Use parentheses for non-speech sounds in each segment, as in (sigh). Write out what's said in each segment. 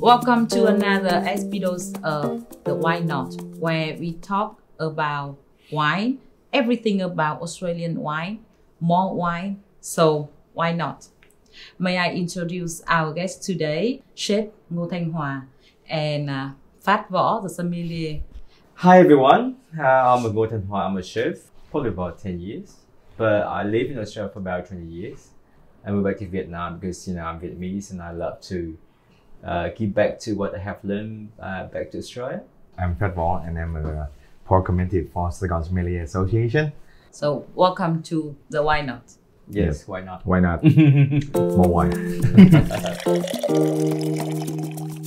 Welcome to another episode of the Wine Not, where we talk about wine, everything about Australian wine, more wine. So why not? May I introduce our guest today, Chef Ngô Thanh Hòa and uh, Phát Võ, the sommelier. Hi everyone, uh, I'm Ngô Thanh Hòa. I'm a chef, probably about 10 years, but I live in Australia for about 20 years. I moved back to Vietnam because you know I'm Vietnamese and I love to uh, give back to what I have learned uh, back to Australia. I'm Phát Võ and I'm a port committee for Saigon Sommelier Association. So welcome to the Wine Not. Yes, Yes. why not? Why not? (laughs) (laughs) More wine. (laughs)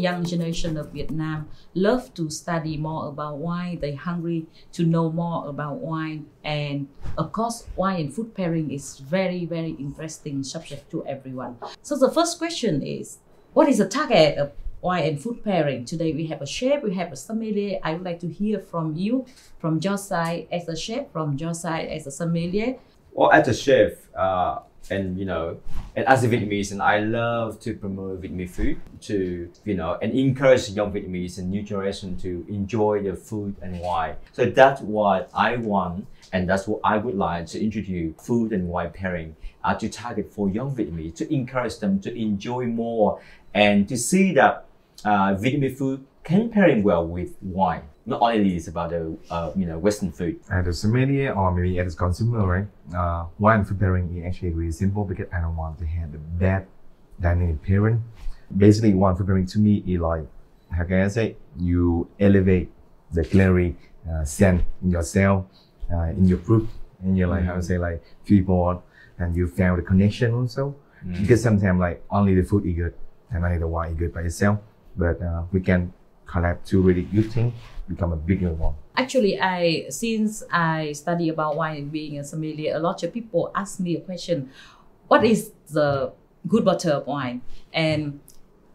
young generation of Vietnam love to study more about wine. They're hungry to know more about wine, and of course, wine and food pairing is very very interesting subject to everyone. So the first question is, what is the target of wine and food pairing? Today we have a chef, we have a sommelier. I would like to hear from you, from your side as a chef, from your side as a sommelier. Well, as a chef, uh, and you know, and as a Vietnamese, and I love to promote Vietnamese food to you know and encourage young Vietnamese and new generation to enjoy the food and wine. So that's what I want, and that's what I would like to introduce food and wine pairing uh, to target for young Vietnamese to encourage them to enjoy more and to see that uh, Vietnamese food can pairing well with wine. Not only is about the uh, you know Western food. As a sommelier or maybe as consumer, right? Uh, pairing is actually really simple because I don't want to have the bad dining pairing. Basically, wine food pairing to me is like, how can I say, you elevate the culinary uh, scent in yourself, uh, in your group, and you're like, how to say, like, people, and you feel the connection also. Because sometimes like only the food is good and only the wine is good by itself, but uh, we can collab two really good things, become a bigger one. Actually, I since I study about wine and being a sommelier, a lot of people ask me a question: What is the good bottle of wine? And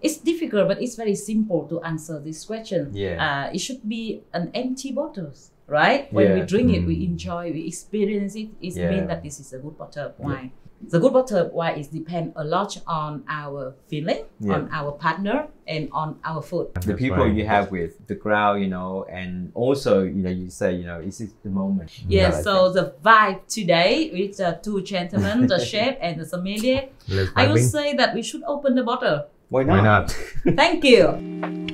it's difficult, but it's very simple to answer this question. Yeah. Uh, it should be an empty bottles, right? When we Yeah. drink it, we Mm. enjoy, we experience it. It Yeah. means that this is a good bottle of wine. The good bottle of wine is depend a lot on our feeling, Yeah. on our partner, and on our food. the That's people right. you have with the crowd, you know, and also, you know, you say, you know, is it the moment? Yes, Yeah, so the vibe today with the two gentlemen, the (laughs) chef and the sommelier, I would say that we should open the bottle. Why not? Why not? Thank you. (laughs)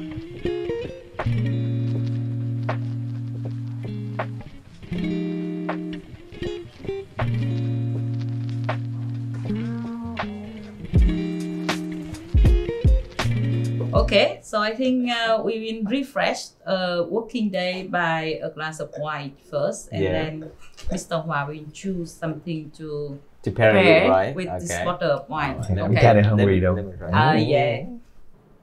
so I think uh, we will refresh a working day by a glass of wine first, and Yeah. then Mr. Hòa will choose something to To pair pair with, right? with this Okay. bottle of wine. Alright, I'm let me- Okay. kinda hungry though. let me try. Ah, Ooh. yeah.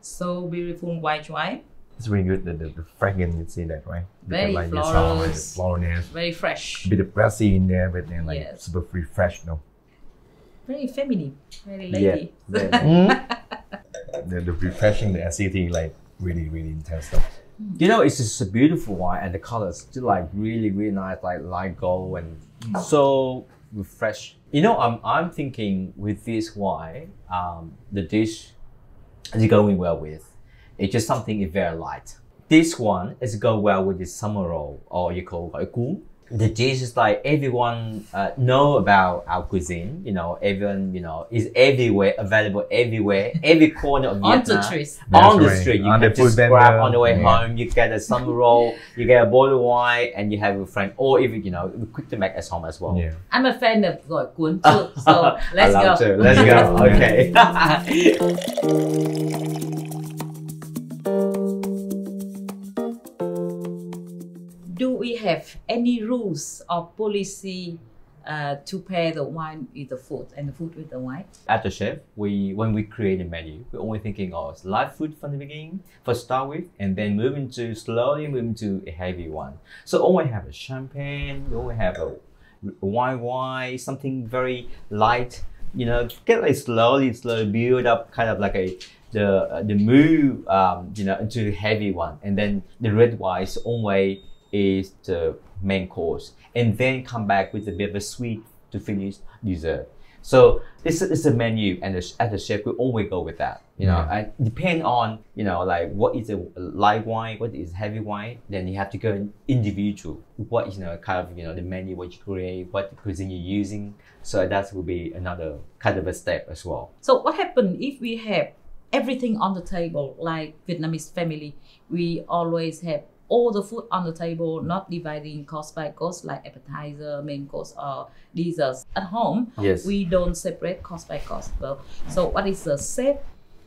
So beautiful white wine, It's really good. The, the, the fragrance, you see that, right? Very like you like, florals. floralness, very fresh, a bit of brassy in there, but then like Yes. super fresh, no? very feminine, very Yeah. lady. yeah. (laughs) The, the refreshing, the acidity, like really, really intense stuff. You know, it's just a beautiful wine, and the colors still like really, really nice, like light gold and so refresh. You know, I'm I'm thinking with this wine, um, the dish is going well with. It's just something very light. This one is go well with the summer roll, or you call it cuốn. The dish is like everyone uh, know about our cuisine. You know, everyone you know is everywhere, available everywhere, every corner of Vietnam. (laughs) On the trees. That's on the right. street. You On can the just grab vendor. on the way Yeah. home. You get a summer roll, you get a bottle of wine, and you have a friend, or even you know, quick to make at home as well. Yeah. I'm a fan of gỏi cuốn too, so (laughs) let's I love go. To. Let's go. (laughs) Okay. Have any rules or policy uh, to pair the wine with the food and the food with the wine? As a chef, we when we create a menu, we're only thinking of light food from the beginning, for start with, and then moving to slowly moving to a heavy one. So only have a champagne, we only have a wine wine, something very light. You know, get like slowly, slowly build up, kind of like a the uh, the move, um, you know, into heavy one, and then the red wine is only is the main course, and then come back with a bit of a sweet to finish dessert. So it's a, it's a menu, and the, as a chef, we always go with that. You know, Yeah. and depend on you know like what is a light wine, what is heavy wine. Then you have to go individual. What is you know kind of you know the menu what you create, what cuisine you're using. So that will be another kind of a step as well. So what happens if we have everything on the table like Vietnamese family? We always have all the food on the table, not dividing cost by cost like appetizer, main course, or desserts. At home, Yes. we don't separate cost by cost. Well, so what is the safe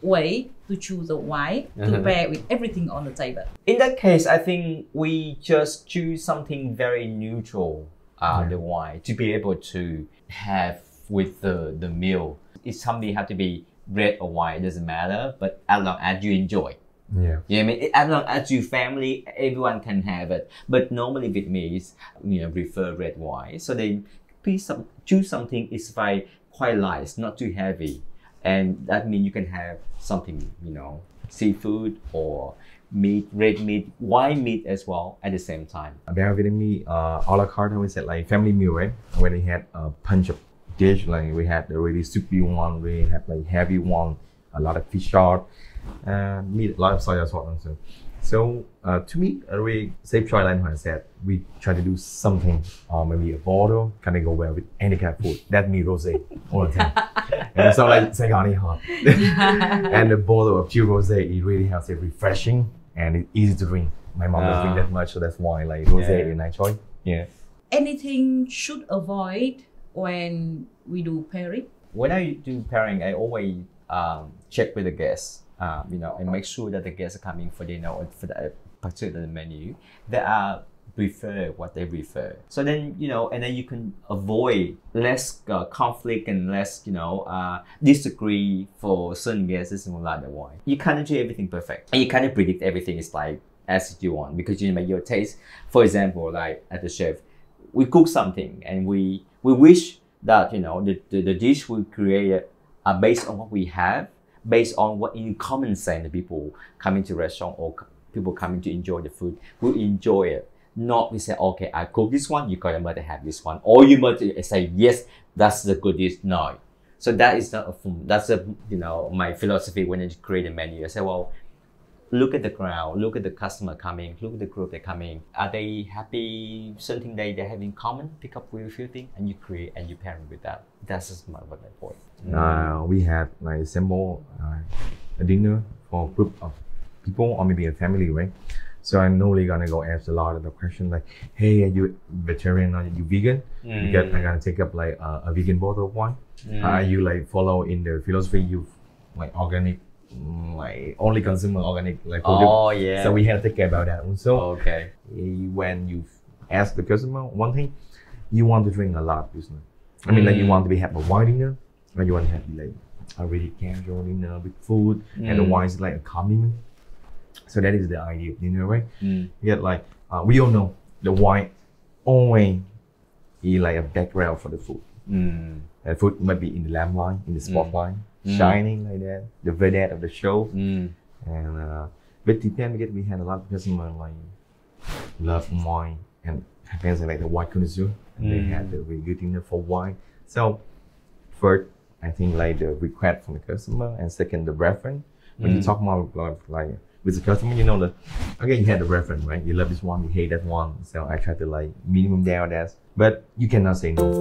way to choose the wine to Mhm. pair with everything on the table? In that case, I think we just choose something very neutral, uh, Yeah. the wine, to be able to have with the, the meal. It's something have to be red or white, it doesn't matter, but as long as you enjoy. Yeah. You what I mean? As long as your family, everyone can have it. But normally Vietnamese, you know, prefer red wine. So they please some, choose something is like quite light, not too heavy. And that means you can have something, you know, seafood or meat, red meat, white meat as well at the same time. About Vietnamese, uh, a la carte, we said like family meal, right? When we had a bunch of dish, like we had the really soupy one, we had like heavy one, a lot of fish sauce, uh, meat, a lot of soy sauce. So uh, to me, a really safe choice, like I said, we try to do something, uh, maybe a bottle, can of go well with any kind of food. That means rosé all the time. (laughs) and so like Saigani hot. (laughs) and the bottle of pure rosé, it really helps it refreshing and it's easy to drink. My mom doesn't drink Ah. that much, so that's why like rosé Yeah. is my choice. Yeah. Anything should avoid when we do pairing? when I do pairing, I always um, check with the guests. Um, you know, and make sure that the guests are coming for dinner or for the particular menu. They are prefer what they prefer. So then you know, and then you can avoid less uh, conflict and less you know uh, disagree for certain guests. Is like the wine. You can't do everything perfect, and you can't predict everything is like as you want because you make your taste. For example, like at the chef, we cook something and we we wish that you know the, the, the dish we create are based on what we have based on what in common sense the people coming to restaurant or people coming to enjoy the food will enjoy it. Not we say okay i cook this one you gotta must have this one. Or you must say yes that's the good dish. No. So that is not a that's a you know my philosophy when i create a menu. I say well look at the crowd, look at the customer coming, look at the group they're coming. Are they happy? Something they, they have in common, pick up with a few things, and you create and you pair with that. That's just my, what my point. Uh, we had like simple uh, a dinner for a group of people or maybe a family, right? So I'm normally gonna go ask a lot of the question like, "Hey, are you vegetarian or are you vegan?" Mm. Because I'm gonna take up like uh, a vegan bottle of wine. Mm. Are you like follow in the philosophy you like organic, mm, like only consumer organic like product? Oh yeah. So we have to take care about that. So okay. eh, when you ask the customer one thing, you want to drink a lot, business. I mean, like you Mm. want to be have a wine dinner, or you want to have like a really casual dinner with food, and the Mm. wine is like a condiment. So that is the idea of dinner, right? Mm. Yet, like uh, we all know, the wine always is like a background for the food. Mm. And food might be in the lamplight, in the spotlight, Mm. Shining like that, the vedette of the show. Mm. And uh, but depend because we had a lot of customers like love wine and happens like the white connoisseur. And they Mm. had the really good dinner for wine. So first, I think like the request from the customer, and second the reference. When you Mm. talk more about like with the customer, you know that again you had the reference, right? You love this one, you hate that one. So I try to like minimum down that, but you cannot say no.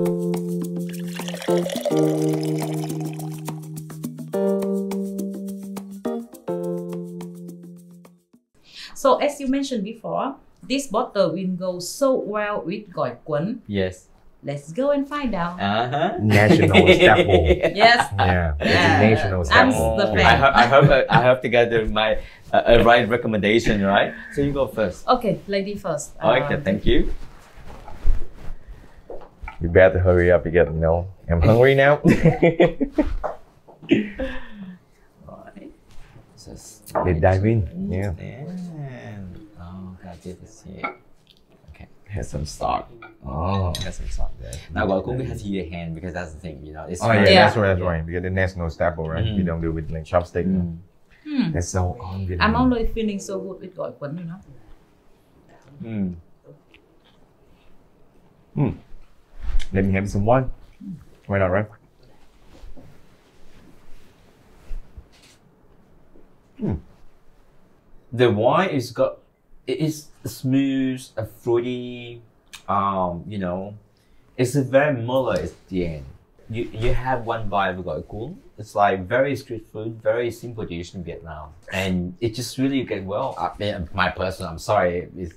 So as you mentioned before, this bottle will go so well with gỏi cuốn. Yes. Let's go and find out. Uh huh. National (laughs) staple. Yes. Yeah, it's Yeah. a national I'm staple. the I, fan. hope I hope I hope to get my uh, uh, right recommendation, right? So you go first. Okay, lady first. Okay, Um, thank you. You better hurry up because you know I'm hungry now. (laughs) (laughs) Right. Just Let's dive in. Yeah. And, oh, got this here. Okay. Have some stock. Oh. Got some stock there. Now, well, cook has your hand because that's the thing, you know. It's Oh yeah, very- Yeah. that's right, that's right. Because the national staple, right? Mm. We don't do it with like chopstick. Mm. hmm, That's so on I'm always feeling so good with gỏi cuốn, you know. Mm. Let me have some wine. Why not, right? The wine is got it is smooth, a fruity, um, you know, it's a very mellow at the end. You you have one bite of gỏi cuốn. It's like very street food, very simple dish in Vietnam, and it just really get well. I mean, my personal, I'm sorry, is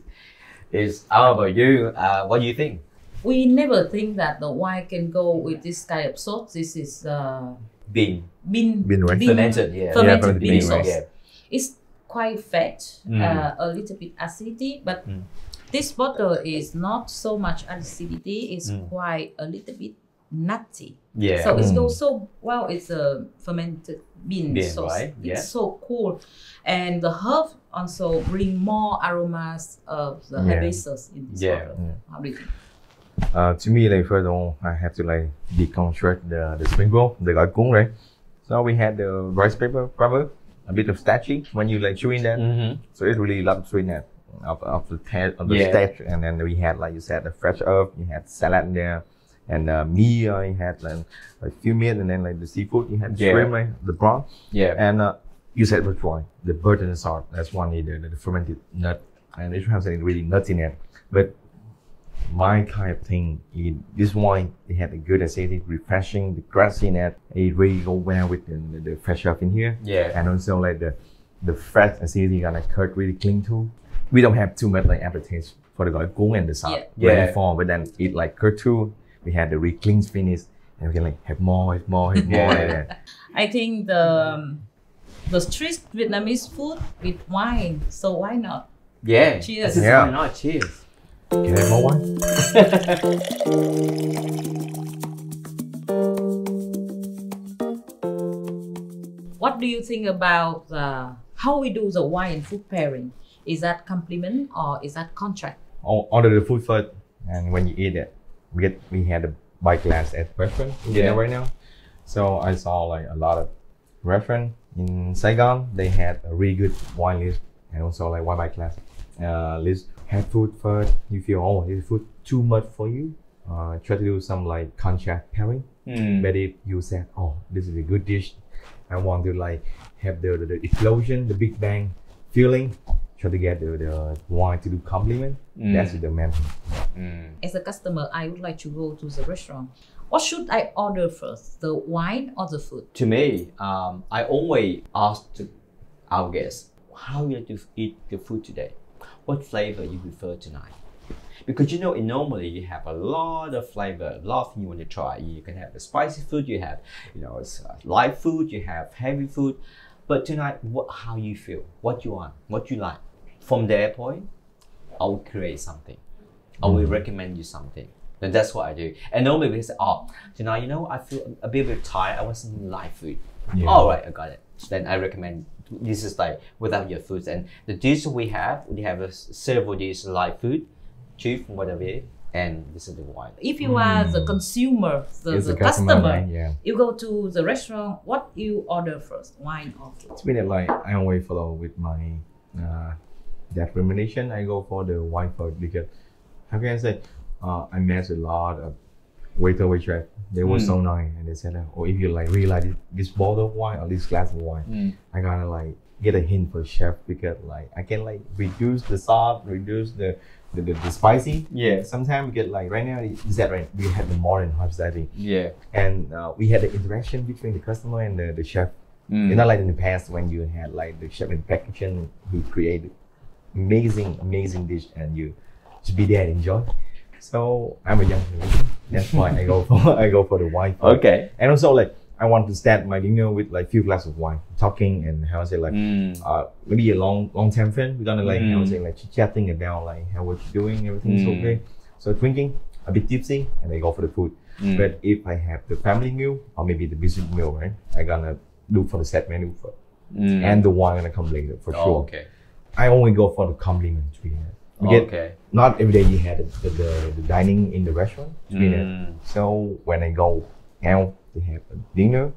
is how about you? Uh, what do you think? We never think that the wine can go with this kind of sauce. This is uh, Bean, bean, Bean, right? fermented, yeah, fermented fermented bean bean, sauce. yeah. It's quite fat, Mm. uh, a little bit acidity, but Mm. this bottle is not so much acidity. It's Mm. quite a little bit nutty. Yeah. So it Mm. goes so well. It's a fermented bean, Bean, sauce. right? Yeah. It's so cool, and the herb also bring more aromas of the Yeah. hibiscus in this Yeah. bottle. How do you think? Uh, to me, like first of all, I have to like deconstruct the, the spring roll, the cuốn, right? So we had the rice paper rubber, a bit of starchy when you like chewing that. Mm-hmm. So it's really lot of sweetness of, of the taste of the Yeah. starch, and then we had like you said the fresh herb, you had salad in there, and uh, meat, you had like a few meat, and then like the seafood, you had Yeah. shrimp, right? The prawn, Yeah. and uh, you said one? The burden salt. That's one is the, the fermented nut, and it has a really nut in it. But my kind of thing is this wine. It had a good acidity, refreshing, the grassiness. It really go well with the, the, the fresh stuff in here Yeah. and also like the the fresh acidity gonna cut really clean too. We don't have too much like aftertaste for the gỏi cuốn and the salt Yeah. ready Yeah. for, but then it like cut too. We had the really clean finish, and we can like have more, have more, have more. Yeah. like that. I think the um, the street Vietnamese food with wine. So why not? Yeah. Cheers. Yeah. why not? Cheers. Can I have more wine? (laughs) What do you think about uh, how we do the wine and food pairing? Is that compliment or is that contract? O- Order the food first, and when you eat it, we get we had a bite glass at restaurant in Yeah. yeah. right now. So I saw like a lot of reference in Saigon. They had a really good wine list and also like wine bite glass uh, list. Have food first. You feel oh is food too much for you? Uh, try to do some like contract pairing. Mm. But if you said oh this is a good dish, I want to like have the the, the explosion, the big bang feeling. Try to get the, the wine to do compliment. Mm. That's the main thing. Mm. As a customer, I would like to go to the restaurant. What should I order first, the wine or the food? To me, um, I always ask our guests, how you like to eat the food today? What flavor you prefer tonight? Because you know, normally you have a lot of flavor, a lot of things you want to try. You can have the spicy food, you have, you know, it's, uh, light food, you have heavy food. But tonight, what, how you feel, what you want, what you like. From their point, I will create something. I will recommend you something. And that's what I do. And normally we say, oh, tonight, you know, I feel a bit, bit tired. I want some light food. Yeah. All right, I got it. Then I recommend this is like without your foods. And the dish we have, we have a several dishes light food, chief, whatever, and this is the wine. If you are the Mm. consumer, the, It's the a customer, right? Yeah. you go to the restaurant, what you order first, wine or food? It's been like I always follow with my uh, that recommendation. I go for the wine first because how can I say? Uh, I met a lot of waiter waitress. They were so nice, and they said, "Oh, if you like really like this, bottle of wine or this glass of wine, I gotta like get a hint for chef because like I can like reduce the salt, reduce the the, the, the spicy. Yeah. Sometimes we get like right now is that right? We had the modern hospitality, Yeah. and uh, we had the interaction between the customer and the, the chef. Mm. It's not like in the past when you had like the chef in the kitchen, he created amazing, amazing dish, and you just be there and enjoy. So I'm a young generation. That's why I go (laughs) for I go for the wine. first. Okay. And also like I want to start my dinner with like few glasses of wine, talking and how I say like Mm. uh maybe a long long time friend. We're gonna like how I Mm. say like chit chatting about like how what you doing, everything's Mm. okay. So drinking a bit tipsy, and I go for the food. Mm. But if I have the family meal or maybe the business meal, right? I gonna look for the set menu first. Mm. and the wine gonna come later for Oh, sure. okay. I only go for the compliment to be. We get okay. not every day you had the, the, the dining in the restaurant to. Mm. So when I go out to have a dinner,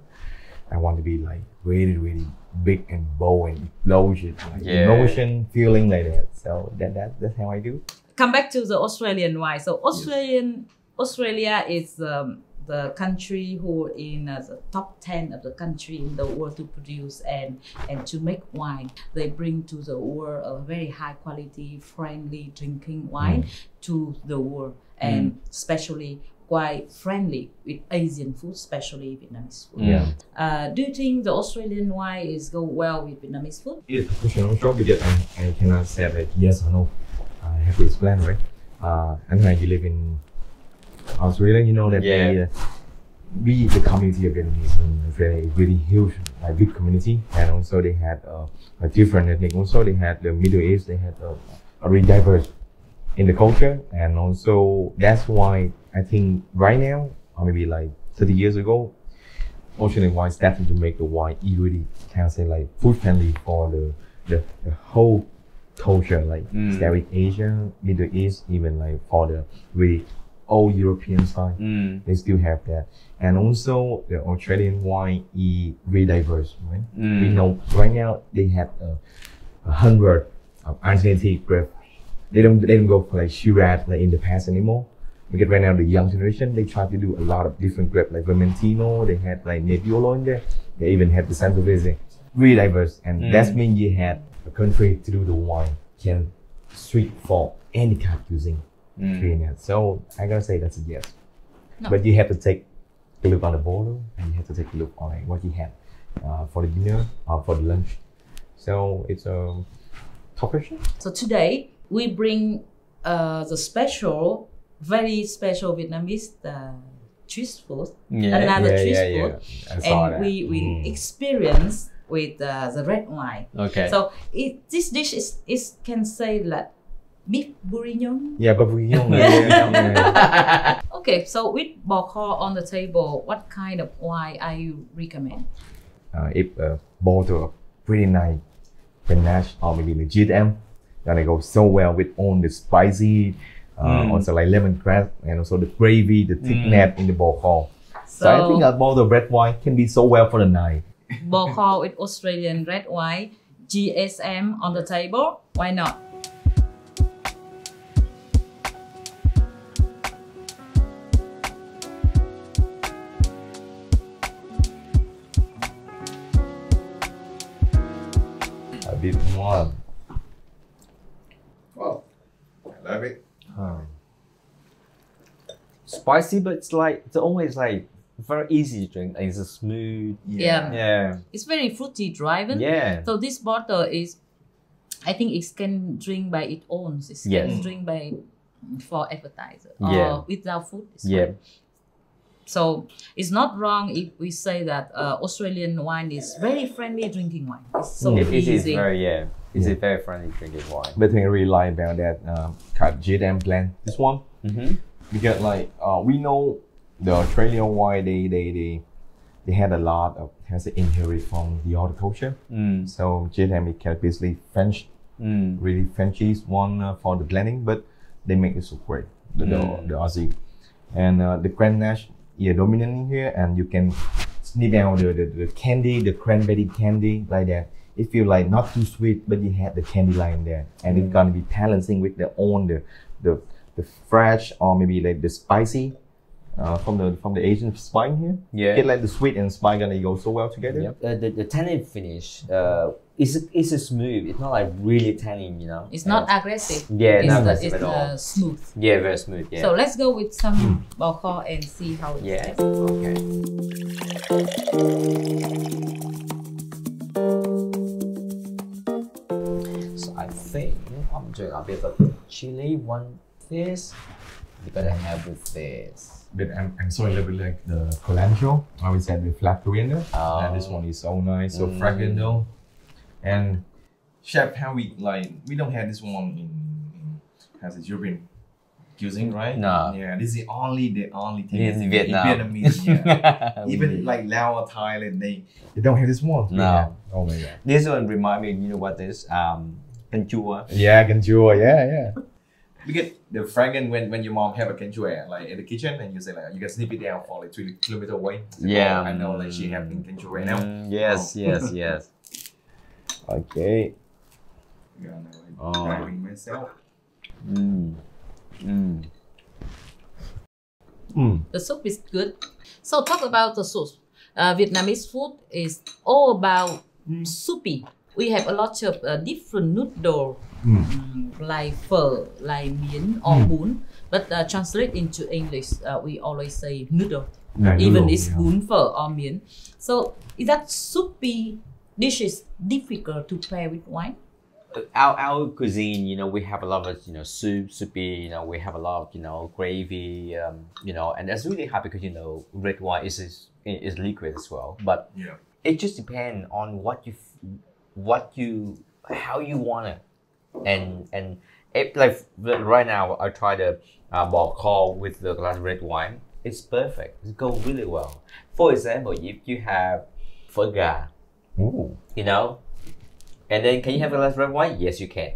I want to be like really really big and bold and explosion, like Yeah. emotion, feeling like that. So that, that that's how I do. Come back to the Australian wine. So Australian Australia is um, the country who are in uh, the top 10 of the country in the world to produce and and to make wine they bring to the world a very high quality friendly drinking wine to the world and especially quite friendly with asian food especially vietnamese food Yeah. uh, do you think the australian wine is go well with vietnamese food It's a question short because I, I cannot say that yes or no. I have to explain, right? Uh, and when you live in Australia, you know that Yeah. they, uh, we, the community of Vietnamese, is very, really huge, like big community. And also they had uh, a different ethnic. Also they had the Middle East, they had uh, a really diverse in the culture. And also that's why I think right now, or maybe like 30 years ago, Australian wine started to make the wine really can say like food friendly for the the, the whole culture like Mm. with Asia, Middle East, even like for the really old European side. Mm. They still have that. And also the Australian wine is very diverse, right? We Mm. know right now they have uh, a hundred of alternative grape. They don't they don't go for like Shiraz like in the past anymore. Because right now the young generation they try to do a lot of different grape like Vermentino, they had like Nebbiolo in there, they even had the Sangiovese. Really diverse. And Mm. that means you had a country to do the wine can suit for any kind of cuisine. Mm. Doing. So I gotta say that's a yes. No. But you have to take a look on the bottle and you have to take a look on like what you have uh, for the dinner or for the lunch. So it's a top question. So today we bring uh, the special, very special Vietnamese uh, twist food, Yeah. another twist food, I saw and that. we we Mm. experience with uh, the red wine. Okay. So it, this dish is is can say like beef bourguignon. Yeah, but we don't Okay, so with bò on the table, what kind of wine are you recommend? uh, if a bottle of pretty nice Grenache or maybe the GSM, gonna go so well with all the spicy, uh, Mm. also like lemongrass and also the gravy, the thick thickness in the bottle. So, I think So a bottle of red wine can be so well for the night. bò with Australian red wine, GSM on the table. Why not? A bit. Wow, I love it. Spicy, but it's like it's always like very easy to drink. It's a smooth. Yeah. Yeah. It's very fruity driven. Yeah. So this bottle is, I think it can drink by its own. It can Yes. drink by for appetizer Yeah. or without food. it's Yeah. fine. So it's not wrong if we say that uh, Australian wine is very friendly drinking wine. It's so it, it is very yeah. It's Yeah. a very friendly drinking wine. But I think I really like about that um, cut GSM blend. This one Mm-hmm. because like uh, we know the Australian wine they they they they had a lot of has it inherit from the other culture. Mm. So GSM is kind of basically French, Mm. really Frenchies one uh, for the blending, but they make it so great. The the, Mm. the Aussie and uh, the Grenache yeah dominant in here, and you can sniff out the, the the candy, the cranberry candy like that. It feel like not too sweet, but you have the candy line there, and it's mm. gonna be balancing with the own the the the fresh or maybe like the spicy uh, from the from the Asian spine here. Yeah. Get like the sweet and spine gonna go so well together. Yep. Uh, the the tannin finish uh is is a smooth. It's not like really tannin, you know. It's not Uh, aggressive. yeah, it's, not the, aggressive it's at all. uh, smooth. yeah, very smooth. Yeah. So let's go with some bò kho and see how it yeah. tastes. Okay. So I think I'm doing a bit of chili one this. We're gonna have with this. But I'm, I'm so in love with like the cilantro. I always had the flat coriander. Oh. And this one is so nice, so Mm. fragrant though. And chef, how we like we don't have this one in, in has a European cuisine, right? No. Yeah, this is the only the only thing In Vietnam. Vietnamese. Yeah. (laughs) (laughs) Even like Laos, Thailand, they they don't have this one. No. Yeah. Oh my god. This one remind me, you know what this? Um, canh chua. Yeah, canh chua. Yeah, yeah. Because the fragrance when, when your mom have a canh chua like in the kitchen and you say like you can sniff it down for like three kilometer away. It's like, Yeah. oh, I know like she having canh chua right now. Mm, yes, yes, (laughs) yes. Okay. Yeah, Oh. driving myself. Mm. Mm. Mm. The soup is good. So talk about the soup. Uh, Vietnamese food is all about mm, soupy. We have a lot of uh, different noodle Mm. like phở, like miến or Mm. bún. But uh, translate into English, uh, we always say noodle. Yeah, Even noodle, it's yeah. bún phở or miến. So is that soupy dishes difficult to pair with wine? our our cuisine, you know, we have a lot of you know soup, soupy. You know, we have a lot of you know gravy. Um, you know, and that's really hard because you know red wine is is, is liquid as well. But Yeah. it just depends on what you what you how you want it, and and it, like right now I try the uh, bò kho with the glass red wine. It's perfect. It goes really well. For example, if you have Ooh. you know. And then can you have a glass red wine? Yes, you can.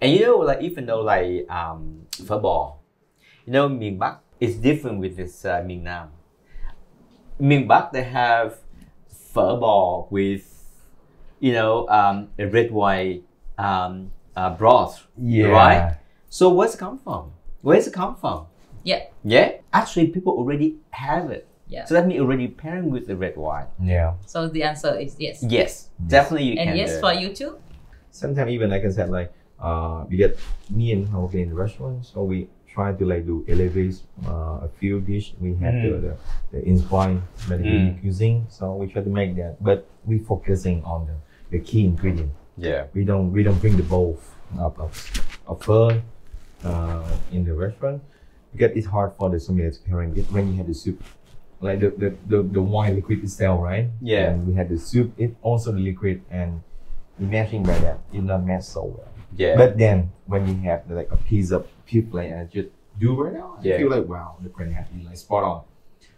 And you know, like even though like um bò, you know, miền Bắc is different with this uh, miền Nam. Miền Bắc they have phở bò with, you know, um, a red wine um, uh, broth, Yeah. right? So where's it come from? Where's it come from? Yeah. Yeah, actually, people already have it. Yeah. So that means already pairing with the red wine. Yeah. So the answer is yes. Yes, definitely you And can. yes do for you too? Sometimes even like I said, like uh, we get me and her in the restaurant, so we try to like do elevate uh, a few dish. We had the, Mm. the the inspire Mediterranean Mm. cuisine, so we try to make that. But we focusing on the, the key ingredient. Yeah. We don't we don't bring the bowl of of, of uh, in the restaurant because it's hard for the sommelier to pairing it when you have the soup. Like the, the, the, the wine liquid itself, right? Yeah. And we had the soup, it also the liquid and imagine by that, it not match so well. Yeah. But then when you have like a piece of like I just do right now, Yeah. I feel like wow, the Grenache is like spot on.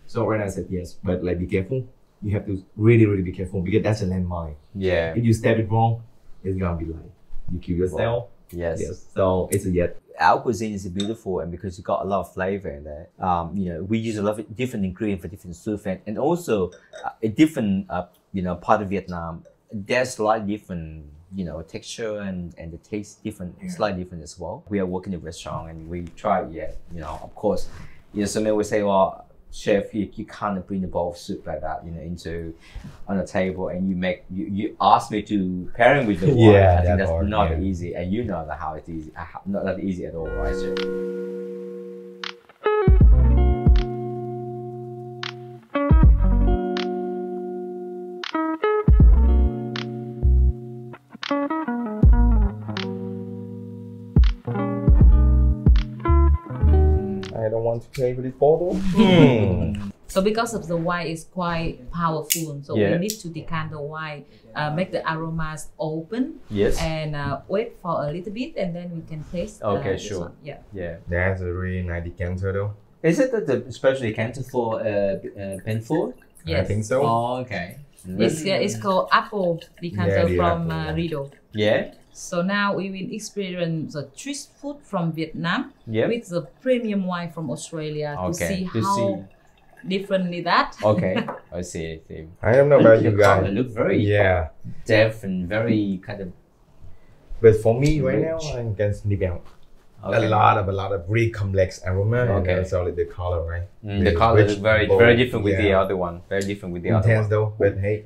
So right now I said yes, but like be careful. You have to really, really be careful because that's a landmine. yeah. If you step it wrong, it's gonna be like you kill yourself. Yes. Yes. So it's a yes. Our cuisine is beautiful, and because you got a lot of flavor in there, um, you know, we use a lot of different ingredients for different soup, and, and also uh, a different, uh, you know, part of Vietnam. There's slightly different, you know, texture and and the taste different, Yeah. slightly different as well. We are working in a restaurant, and we try, yeah, you know, of course, you know, some people will say, well. Chef, you, you can't bring a bowl of soup like that, you know, into on a table, and you make you, you ask me to pairing with the (laughs) wine. Yeah, I think that that's part, not yeah. easy, and you know that how uh, how- not that easy at all, right, Chef? I don't want to play with it photo. Hmm. So because of the wine is quite powerful, so Yeah. we need to decant the wine, uh, make the aromas open, Yes. and uh, wait for a little bit, and then we can taste. uh, Okay, this sure. one. Yeah. Yeah. That's a really nice decanter though. Is it that the special decanter for uh, uh Penfold? Yes. I think so. Oh, okay. It's uh, it's called apple decanter Yeah, from apple uh. Riedel. Yeah. So now we will experience the twist food from Vietnam Yeah. with the premium wine from Australia to see To how see. differently that. Okay. (laughs) I see. I see. I don't know about you The color guys. look very Yeah. deaf and very kind of But for me right now, Rich. I can sniff out okay. a lot of a lot of really complex aroma Okay. and also the color, right? Mm, the Really color is very bold. very different with the other one. Very different with the other one. Intense though, but hey,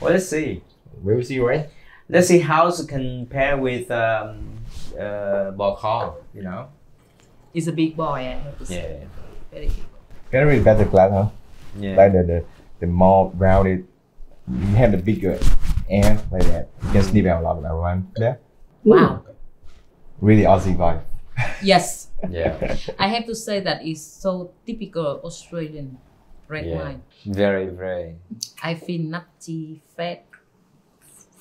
Well, let's see. we will see, right? Let's see how it can pair with um, uh, bò kho. You know. It's a big boy, I have to say. Yeah. Very big. Very better glass, huh? Yeah. Like the, the the more rounded, you have the bigger air like that. You can sniff out a lot of aroma there. Wow. Really Aussie vibe. Yes. (laughs) Yeah. I have to say that it's so typical Australian red Yeah. wine. Very very. I feel nutty, fat,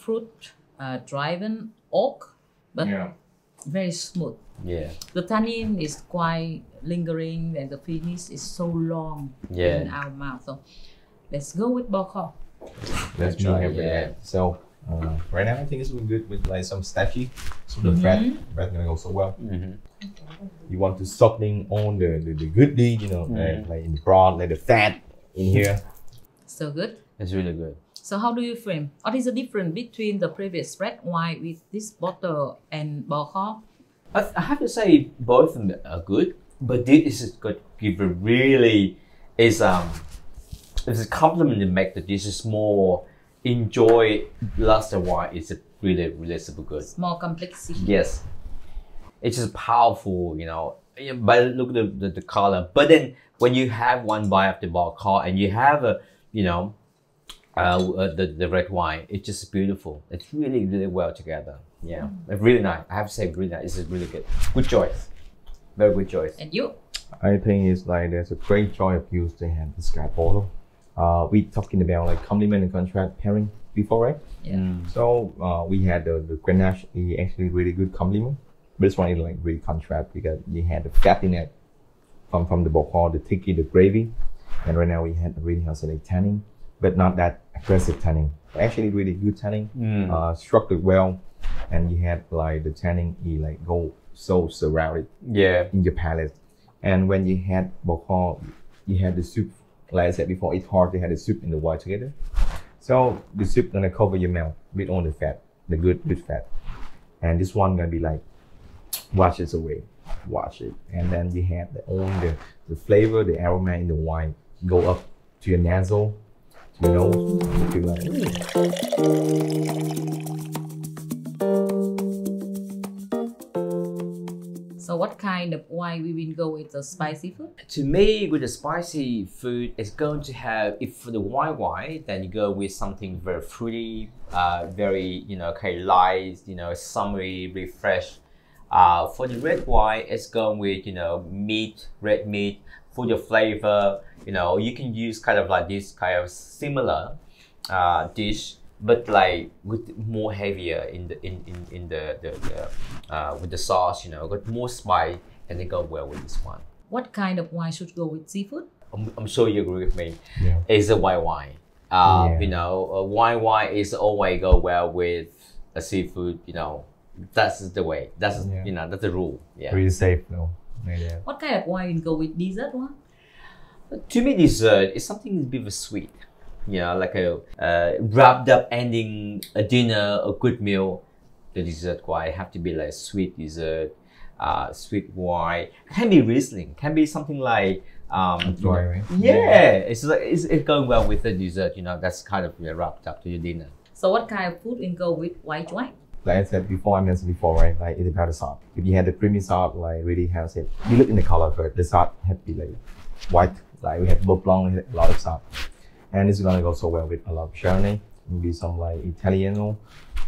fruit, uh, driven oak, but yeah. very smooth. Yeah. The tannin is quite lingering, and the finish is so long in our mouth. So let's go with bò kho. Let's Try, try, yeah. yeah. So uh, right now I think it's really good with like some starchy, so the fat fat gonna go so well. hmm You want to softening on the the, the good thing, you know, like, Mhm. like in the broad, like the fat in here. So good. It's really good. So how do you frame? What is the difference between the previous red wine with this bottle and kho? I, I have to say both of them are good, but this is good. Give a really is um it's a compliment to make the dishes more enjoy than wine. It's a really really super good. More complexity. Yes, it's just powerful, you know. But look at the, the, the color. But then when you have one bite of the bò kho and you have a, you know, uh, uh, the the red wine, it's just beautiful. It's really really well together. Yeah, It's really nice. I have to say, really nice. This is really good. Good choice. Very good choice. And you? I think it's like there's a great joy of use they have this guy bottle. Uh, we talking about like complement and contrast pairing before, right? Yeah. Mm. So uh, we had the, the Grenache is actually really good complement. But this one is like really contrast because you had the fat in from from the bò kho, the tiki, the gravy, and right now we had really has like tannin, but not that aggressive tannin. Actually, really good tannin, Mm. uh, structured well, and you had like the tannin, you like go so surrounded yeah. in your palate. And when you had bò kho, you had the soup. Like I said before, it's hard to have the soup and the wine together. So the soup gonna cover your mouth with all the fat, the good good fat. And this one gonna be like wash it away, wash it, and then you have the all the the flavor, the aroma in the wine go up to your nasal, to your nose, and you feel "Mm, So what kind of wine we will go with the spicy food? To me, with the spicy food, it's going to have if for the white wine, then you go with something very fruity, uh, very you know, okay, light, you know, summery, fresh. Uh, for the red wine, it's going with you know meat, red meat, full of flavor. You know, you can use kind of like this kind of similar uh, dish, but like with more heavier in the in, in, in the, the, the uh, with the sauce. You know, got more spice, and they go well with this one. What kind of wine should go with seafood? I'm, I'm sure you agree with me. Yeah. Is a white wine. Uh, Yeah. You know, a white wine is always go well with a seafood. You know, that's the way. That's Yeah. you know that's the rule. Yeah. really safe though. That. What kind of wine go with dessert one? To me, dessert is something a bit of a sweet. You know, like a uh, wrapped up ending a dinner, a good meal. The dessert wine have to be like sweet dessert, uh, sweet wine. Can be Riesling. Can be something like um, Dry, right? Yeah, it's like it's, it's going well with the dessert. You know, that's kind of yeah, wrapped up to your dinner. So what kind of food will go with white wine? Like I said before, I mentioned before, right? Like it's about the sauce. If you had the creamy sauce, like really has it. You look in the color first. The sauce had to be like white. Like we have Beurre Blanc, we had a lot of sauce, and it's gonna go so well with a lot of Chardonnay, maybe some like Italiano,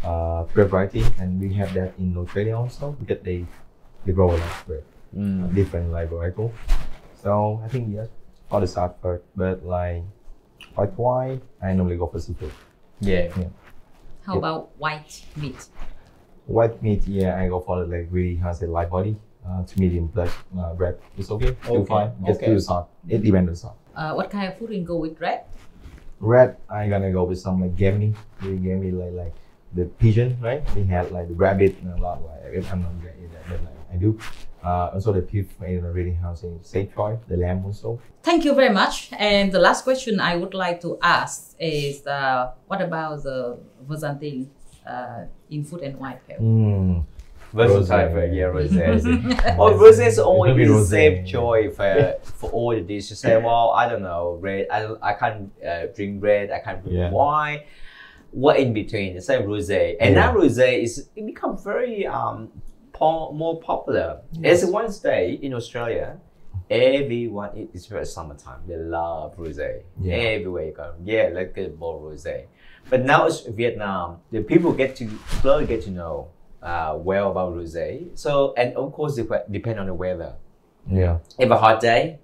uh, variety, and we have that in Australia also because they they grow a lot of grape, Mm. different like variety. So I think yes, for the sauce first, but like white wine, I normally go for seafood. Yeah. How Yeah. about white meat? White meat, yeah, I go for the like really has a light body, uh, to medium black uh, red. It's okay, still Okay, fine. Just okay. do the salt. It depends on the salt. Uh, what kind of food will go with red? Red, I'm gonna go with some like gamey. Really gamey like like the pigeon, right? We had like the rabbit and a lot like I'm not great at that, but like I do. Uh, also the beef, I really has a safe choice. The lamb also. Thank you very much. And the last question I would like to ask is, uh, what about the Verzantin uh, in food and wine pair? Mm. Versatile, Rosé. yeah, rosé. (laughs) oh, rosé is always Maybe the rosé, safe choice for for all the dishes. Say, well, I don't know, red. I don't, I can't uh, drink red. I can't drink Yeah. wine. What in between? The same rosé, and Yeah. now rosé is it become very um po- more popular. It's one day in Australia. Everyone, it- it's very summertime. They love rosé. Yeah. Everywhere you go, yeah, let's get more rosé. But now it's Vietnam. The people get to slowly get to know uh, well about rosé. So and of course dep- depend on the weather. Yeah. If a hot day,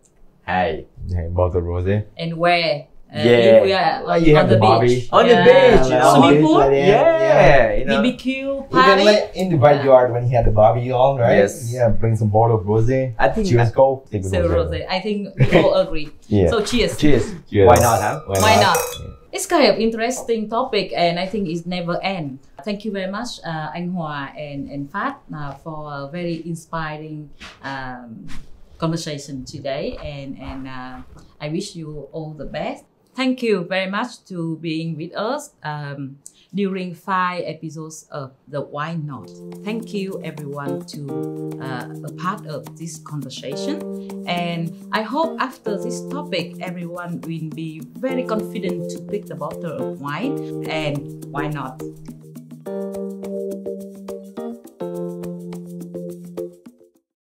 hey, Yeah, about the rosé. And where? Uh, Yeah. If we are Like on, you on have the the Barbie. beach. On the beach, you know. Swimming pool? Like that, yeah, you know. BBQ Even like in the backyard when he had the barbie on, right? Yes. Yeah, bring some bottle of rosé. I think Cheers, go. Take So rosé. I think we all (laughs) agree. Yeah. So cheers. cheers. Cheers. Why not, huh? Why not? Yeah. It's kind of interesting topic and I think it's never end. Thank you very much, uh, Anh Hòa and, and Phát uh, for a very inspiring um, conversation today and, and uh, I wish you all the best. Thank you very much to being with us um, during five episodes of the Wine Not. Thank you everyone to uh, a part of this conversation, and I hope after this topic, everyone will be very confident to pick the bottle of wine and why not.